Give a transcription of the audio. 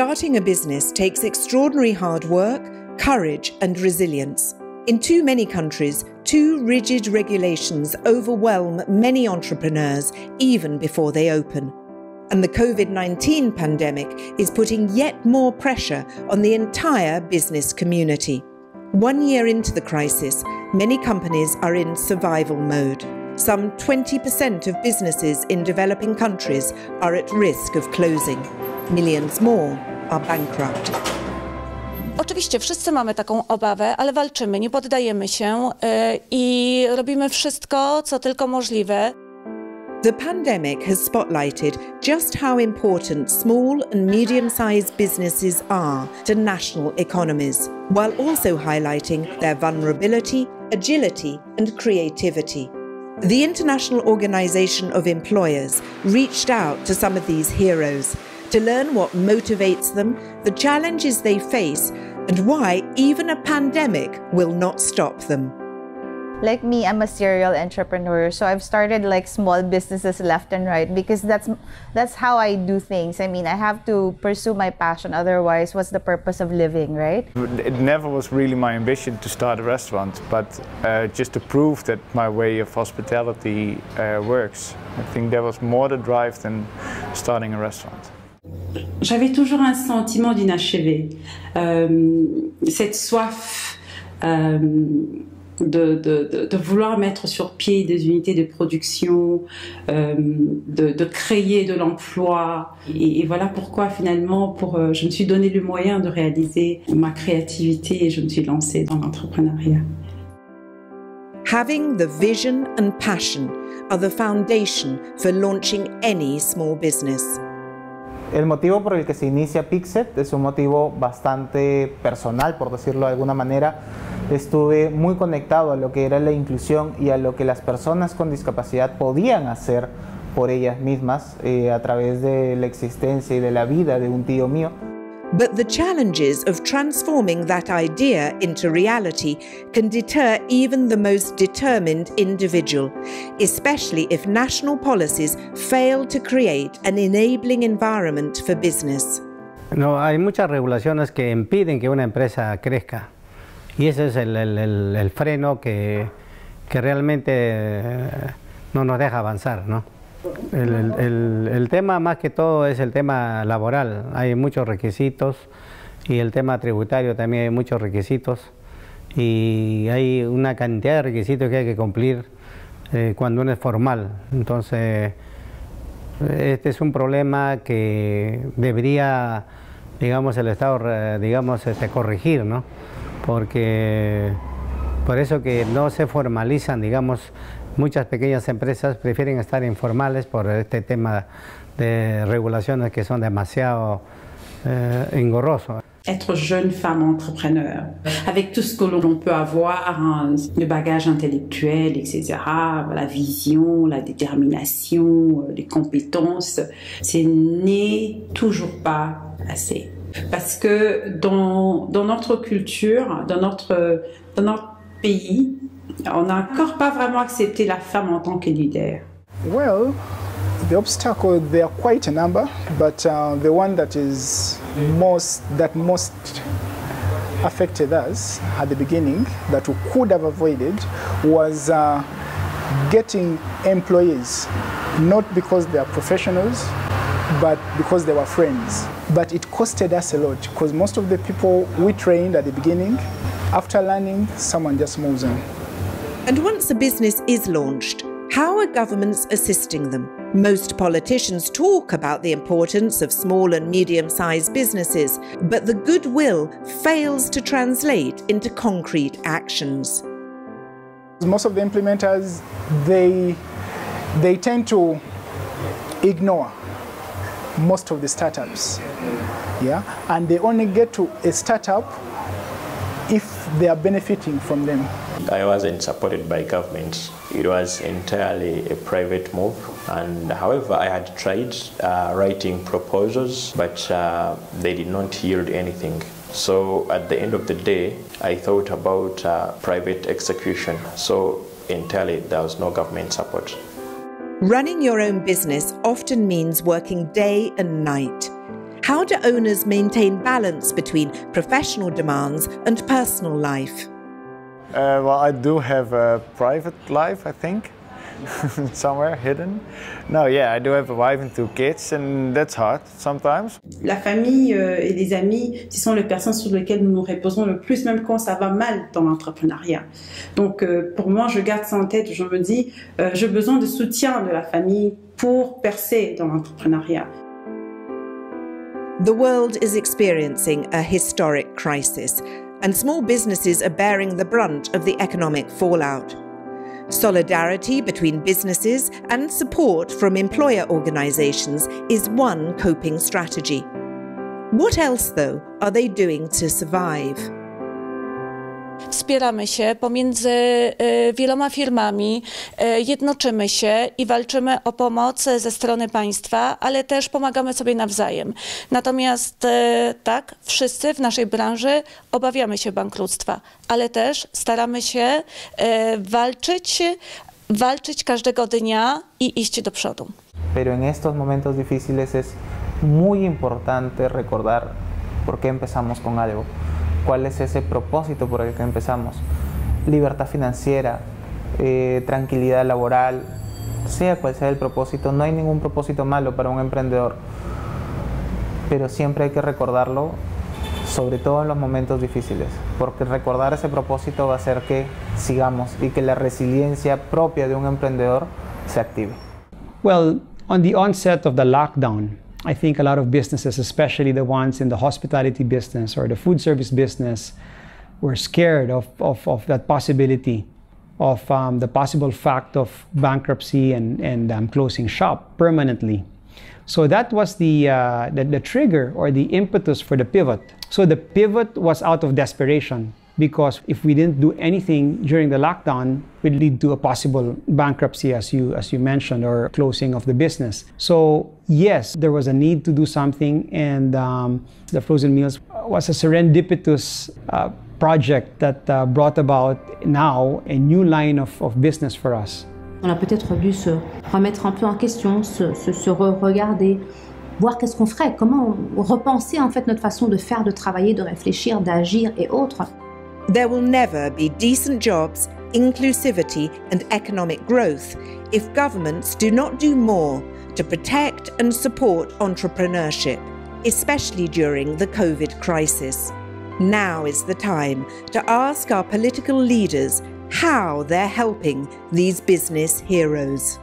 Starting a business takes extraordinary hard work, courage, and resilience. In too many countries, too rigid regulations overwhelm many entrepreneurs even before they open. And the COVID 19 pandemic is putting yet more pressure on the entire business community. One year into the crisis, many companies are in survival mode. Some 20% of businesses in developing countries are at risk of closing. Millions more are bankrupt. Oczywiście wszyscy mamy taką obawę, ale walczymy, nie poddajemy się i robimy wszystko, co tylko możliwe. The pandemic has spotlighted just how important small and medium sized businesses are to national economies, while also highlighting their vulnerability, agility, and creativity. The International Organization of Employers reached out to some of these heroes to learn what motivates them, the challenges they face, and why even a pandemic will not stop them. Like me, I'm a serial entrepreneur, so I've started like small businesses left and right because that's that's how I do things. I mean, I have to pursue my passion otherwise what's the purpose of living, right? It never was really my ambition to start a restaurant, but uh, just to prove that my way of hospitality uh, works. I think there was more the drive than starting a restaurant. J'avais toujours un sentiment d'inachevé, euh, cette soif euh, de, de, de, vouloir mettre sur pied des unités de production, euh, de, créer de l'emploi. Et, et, voilà pourquoi finalement, pour, euh, je me suis donné le moyen de réaliser ma créativité et je me suis lancée dans l'entrepreneuriat. Having the vision and passion are the foundation for launching any small business. El motivo por el que se inicia Pixet es un motivo bastante personal, por decirlo de alguna manera. Estuve muy conectado a lo que era la inclusión y a lo que las personas con discapacidad podían hacer por ellas mismas eh, a través de la existencia y de la vida de un tío mío. But the challenges of transforming that idea into reality can deter even the most determined individual, especially if national policies fail to create an enabling environment for business. No, hay muchas regulaciones que impiden que una empresa crezca y ese es el, el, el, el freno que, que realmente eh, no nos deja avanzar, ¿no? El, el, tema más que todo es el tema laboral. Hay muchos requisitos y el tema tributario también hay muchos requisitos y hay una cantidad de requisitos que hay que cumplir eh, cuando uno es formal. Entonces, este es un problema que debería, digamos, el Estado, digamos, este, corregir, ¿no? Porque por eso que no se formalizan, digamos, muchas pequeñas empresas prefieren estar informales por este tema de regulaciones que son demasiado eh, engorrosos. Être jeune femme entrepreneur, avec tout ce que l'on peut avoir, hein, le bagage intellectuel, etc., la vision, la détermination, euh, les compétences, ce n'est toujours pas assez. Parce que dans, dans notre culture, dans notre, dans notre pays, on n'a encore pas vraiment accepté la femme en tant que leader. Well, the obstacles they are quite a number, but uh, the one that is most that most affected us at the beginning that we could have avoided was uh, getting employees, not because they are professionals, but because they were friends. But it costed us a lot because most of the people we trained at the beginning, after learning, someone just moves on. And once a business is launched, how are governments assisting them? Most politicians talk about the importance of small and medium sized businesses, but the goodwill fails to translate into concrete actions. Most of the implementers, they, they tend to ignore most of the startups. Yeah? And they only get to a startup they are benefiting from them. I wasn't supported by government. It was entirely a private move. And however, I had tried uh, writing proposals, but uh, they did not yield anything. So at the end of the day, I thought about uh, private execution. So entirely, there was no government support. Running your own business often means working day and night. How do owners maintain balance between professional demands and personal life? Uh, well, I do have a private life, I think, somewhere hidden. No, yeah, I do have a wife and two kids, and that's hard sometimes. La famille euh, et les amis, ce sont les personnes sur lesquelles nous nous reposons le plus, même quand ça va mal dans l'entrepreneuriat. Donc, euh, pour moi, je garde ça en tête. Je me dis, euh, j'ai besoin de soutien de la famille pour percer dans l'entrepreneuriat. The world is experiencing a historic crisis, and small businesses are bearing the brunt of the economic fallout. Solidarity between businesses and support from employer organisations is one coping strategy. What else, though, are they doing to survive? Wspieramy się pomiędzy y, wieloma firmami, y, jednoczymy się i walczymy o pomoc ze strony państwa, ale też pomagamy sobie nawzajem. Natomiast y, tak, wszyscy w naszej branży obawiamy się bankructwa, ale też staramy się walczyć, walczyć każdego dnia i iść do przodu. Pero en estos momentos difíciles es muy importante recordar por qué empezamos con algo. Cuál es ese propósito por el que empezamos. Libertad financiera, eh, tranquilidad laboral, sea cual sea el propósito, no hay ningún propósito malo para un emprendedor, pero siempre hay que recordarlo, sobre todo en los momentos difíciles, porque recordar ese propósito va a hacer que sigamos y que la resiliencia propia de un emprendedor se active. Well, on the onset of the lockdown, I think a lot of businesses, especially the ones in the hospitality business or the food service business, were scared of, of, of that possibility of um, the possible fact of bankruptcy and, and um, closing shop permanently. So that was the, uh, the, the trigger or the impetus for the pivot. So the pivot was out of desperation because if we didn't do anything during the lockdown, would lead to a possible bankruptcy, as you as you mentioned, or closing of the business. So yes, there was a need to do something, and um, the frozen meals was a serendipitous uh, project that uh, brought about now a new line of, of business for us. On a peut-être dû se remettre un peu en question, se, se, se re-regarder, voir qu'est-ce qu'on ferait, comment repenser en fait notre façon de faire, de travailler, de réfléchir, d'agir et autres. There will never be decent jobs, inclusivity, and economic growth if governments do not do more to protect and support entrepreneurship, especially during the COVID crisis. Now is the time to ask our political leaders how they're helping these business heroes.